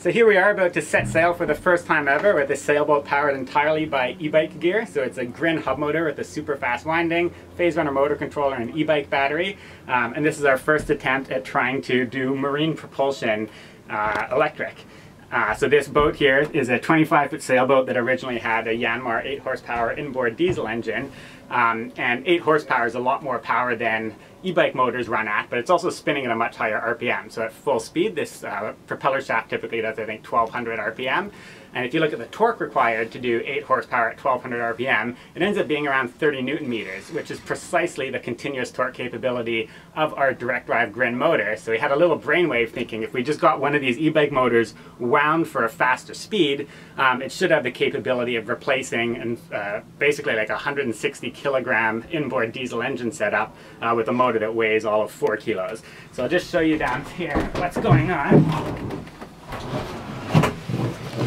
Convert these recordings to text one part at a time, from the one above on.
So here we are about to set sail for the first time ever with a sailboat powered entirely by e-bike gear. So it's a Grin hub motor with a super fast winding, Phaserunner motor controller and e-bike battery. Um, and this is our first attempt at trying to do marine propulsion uh, electric. Uh, so this boat here is a 25 foot sailboat that originally had a Yanmar 8 horsepower inboard diesel engine. Um, and 8 horsepower is a lot more power than e-bike motors run at, but it's also spinning at a much higher RPM. So at full speed, this uh, propeller shaft typically does, I think, 1200 RPM. And if you look at the torque required to do 8 horsepower at 1200 RPM, it ends up being around 30 newton meters, which is precisely the continuous torque capability of our direct drive Grin motor. So we had a little brainwave thinking if we just got one of these e-bike motors wound for a faster speed, um, it should have the capability of replacing and uh, basically like a 160 kilogram inboard diesel engine setup uh, with a motor that weighs all of 4 kilos. So I'll just show you down here what's going on.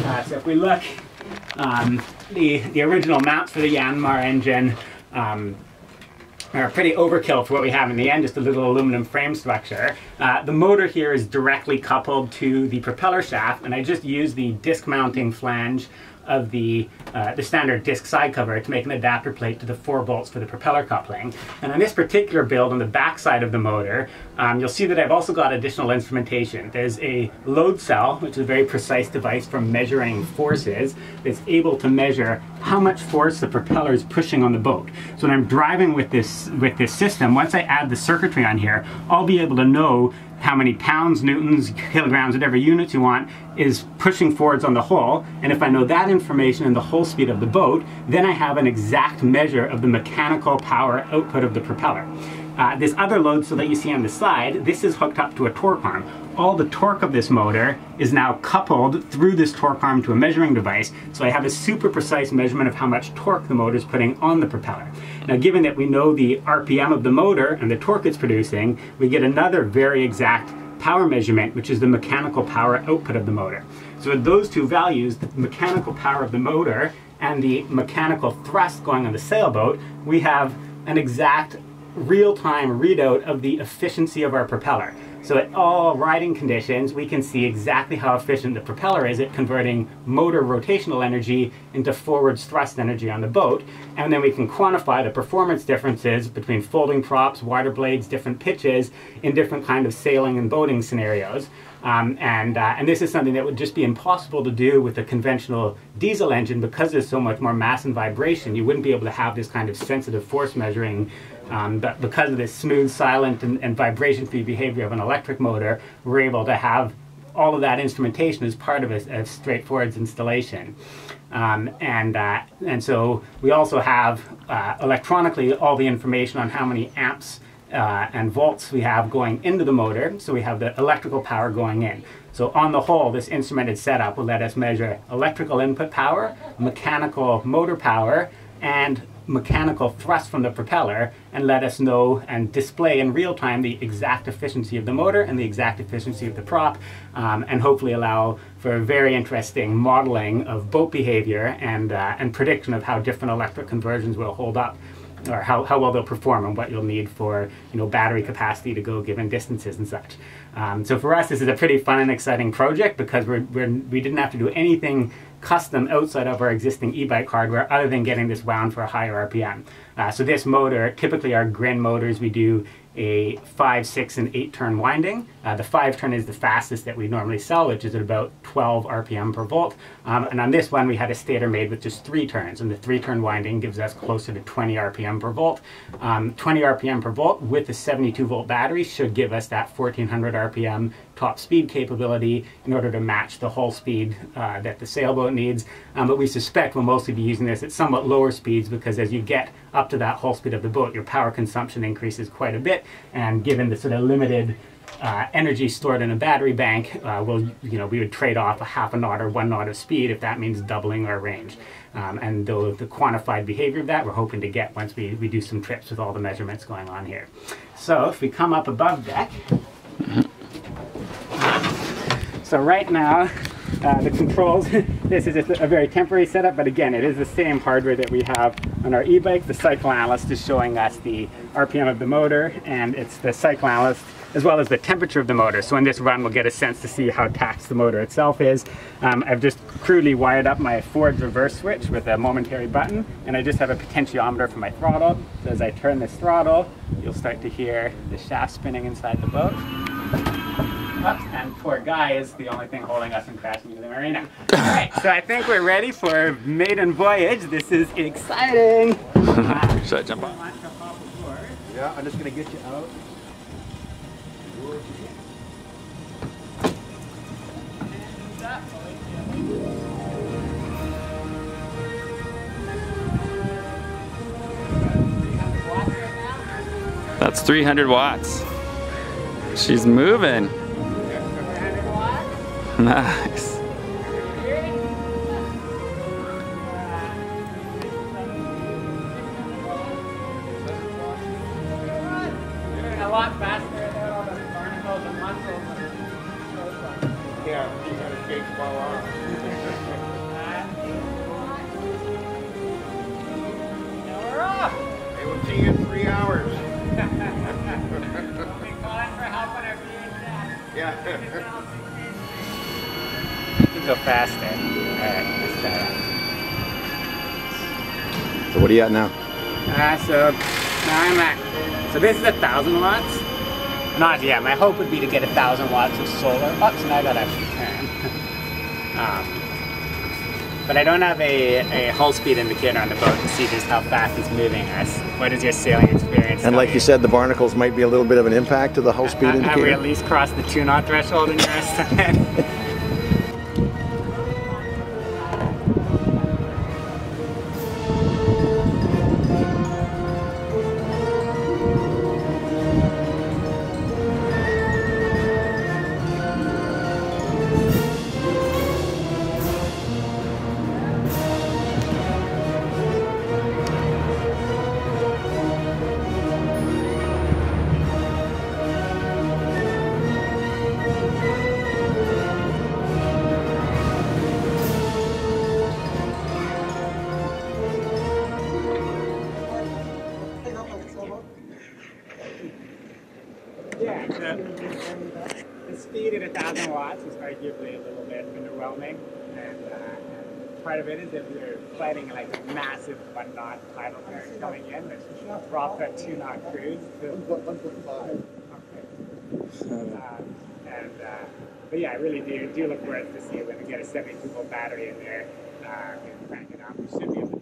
Uh, so if we look, um, the, the original mounts for the Yanmar engine um, are pretty overkill for what we have in the end, just a little aluminum frame structure. Uh, the motor here is directly coupled to the propeller shaft, and I just used the disc mounting flange of the, uh, the standard disc side cover to make an adapter plate to the four bolts for the propeller coupling. And on this particular build on the back side of the motor, um, you'll see that I've also got additional instrumentation. There's a load cell, which is a very precise device for measuring forces that's able to measure how much force the propeller is pushing on the boat. So when I'm driving with this, with this system, once I add the circuitry on here, I'll be able to know how many pounds, newtons, kilograms, whatever units you want, is pushing forwards on the hull. And if I know that information and the hull speed of the boat, then I have an exact measure of the mechanical power output of the propeller. Uh, this other load cell that you see on the side, this is hooked up to a torque arm. All the torque of this motor is now coupled through this torque arm to a measuring device, so I have a super precise measurement of how much torque the motor is putting on the propeller. Now given that we know the RPM of the motor and the torque it's producing, we get another very exact power measurement, which is the mechanical power output of the motor. So with those two values, the mechanical power of the motor and the mechanical thrust going on the sailboat, we have an exact real-time readout of the efficiency of our propeller. So at all riding conditions, we can see exactly how efficient the propeller is at converting motor rotational energy into forwards thrust energy on the boat. And then we can quantify the performance differences between folding props, water blades, different pitches in different kind of sailing and boating scenarios. Um, and, uh, and this is something that would just be impossible to do with a conventional diesel engine because there's so much more mass and vibration. You wouldn't be able to have this kind of sensitive force measuring um, but because of this smooth, silent, and, and vibration-free behavior of an electric motor, we're able to have all of that instrumentation as part of a, a straightforward installation. Um, and, uh, and so we also have uh, electronically all the information on how many amps uh, and volts we have going into the motor. So we have the electrical power going in. So on the whole, this instrumented setup will let us measure electrical input power, mechanical motor power, and mechanical thrust from the propeller and let us know and display in real time the exact efficiency of the motor and the exact efficiency of the prop um, and hopefully allow for very interesting modeling of boat behavior and, uh, and prediction of how different electric conversions will hold up or how, how well they'll perform and what you'll need for you know battery capacity to go given distances and such. Um, so for us, this is a pretty fun and exciting project because we're, we're, we didn't have to do anything custom outside of our existing e-bike hardware other than getting this wound for a higher RPM. Uh, so this motor, typically our Grin motors, we do a 5, 6, and 8 turn winding. Uh, the 5 turn is the fastest that we normally sell, which is at about 12 RPM per volt. Um, and on this one, we had a stator made with just 3 turns, and the 3 turn winding gives us closer to 20 RPM per volt. Um, 20 RPM per volt with a 72 volt battery should give us that 1400 RPM top speed capability in order to match the hull speed uh, that the sailboat needs. Um, but we suspect we'll mostly be using this at somewhat lower speeds because as you get up to that hull speed of the boat, your power consumption increases quite a bit. And given the sort of limited uh, energy stored in a battery bank, uh, we'll, you know, we would trade off a half a knot or one knot of speed if that means doubling our range. Um, and the, the quantified behavior of that we're hoping to get once we, we do some trips with all the measurements going on here. So if we come up above deck, so right now, uh, the controls, this is a, a very temporary setup, but again, it is the same hardware that we have on our e-bike. The cycle analyst is showing us the RPM of the motor, and it's the cycle analyst as well as the temperature of the motor. So in this run, we'll get a sense to see how taxed the motor itself is. Um, I've just crudely wired up my forward reverse switch with a momentary button, and I just have a potentiometer for my throttle. So as I turn this throttle, you'll start to hear the shaft spinning inside the boat. Oops, and poor Guy is the only thing holding us from crashing into the marina. All right, so I think we're ready for maiden voyage. This is exciting. Should I jump on? Yeah, I'm just gonna get you out. That's 300 watts. She's moving. Nice. a lot faster than all the barnacles and mussels. Yeah, you gotta take fall off. we're off. They will see you in three hours. We for help our Yeah. Go faster. Alright, let's try that. So what are you at now? Uh, so now I'm at, so this is a thousand watts. Not yet, my hope would be to get a thousand watts of solar. Oops, and I got extra turn. um, but I don't have a, a hull speed indicator on the boat to see just how fast it's moving us. What is your sailing experience? And like you? you said, the barnacles might be a little bit of an impact to the hull speed Ha- Have we indicator. at least crossed the two knot threshold in your estimate? The, the speed at a thousand watts is arguably a little bit underwhelming, and, uh, and part of it is that we're fighting like a massive one knot tidal current coming in, which dropped our two knot cruise. To, okay. Um, and uh, but yeah, I really do do look forward to see when we get a 72 volt battery in there uh, and crank it up. We should be